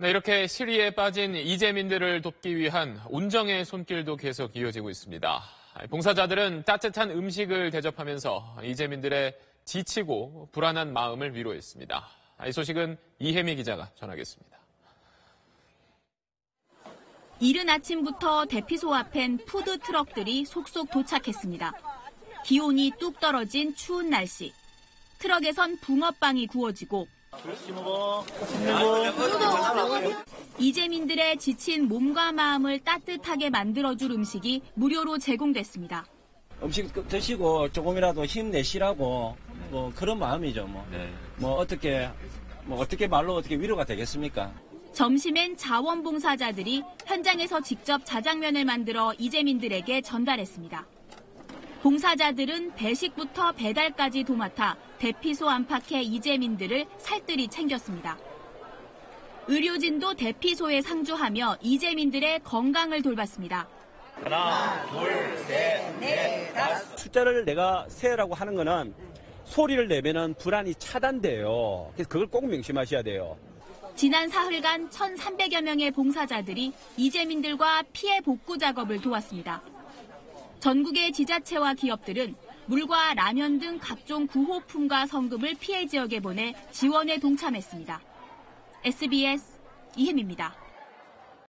네, 이렇게 실의에 빠진 이재민들을 돕기 위한 온정의 손길도 계속 이어지고 있습니다. 봉사자들은 따뜻한 음식을 대접하면서 이재민들의 지치고 불안한 마음을 위로했습니다. 이 소식은 이혜미 기자가 전하겠습니다. 이른 아침부터 대피소 앞엔 푸드 트럭들이 속속 도착했습니다. 기온이 뚝 떨어진 추운 날씨. 트럭에선 붕어빵이 구워지고 이재민들의 지친 몸과 마음을 따뜻하게 만들어줄 음식이 무료로 제공됐습니다. 음식 드시고 조금이라도 힘내시라고 뭐 그런 마음이죠. 뭐, 뭐 어떻게 뭐 어떻게 말로 어떻게 위로가 되겠습니까? 점심엔 자원봉사자들이 현장에서 직접 자장면을 만들어 이재민들에게 전달했습니다. 봉사자들은 배식부터 배달까지 도맡아 대피소 안팎의 이재민들을 살뜰히 챙겼습니다. 의료진도 대피소에 상주하며 이재민들의 건강을 돌봤습니다. 숫자를 내가 세라고 하는 거는 소리를 내면은 불안이 차단돼요. 그래서 그걸 꼭 명심하셔야 돼요. 지난 사흘간 1,300여 명의 봉사자들이 이재민들과 피해 복구 작업을 도왔습니다. 전국의 지자체와 기업들은 물과 라면 등 각종 구호품과 성금을 피해 지역에 보내 지원에 동참했습니다. SBS 이혜미입니다.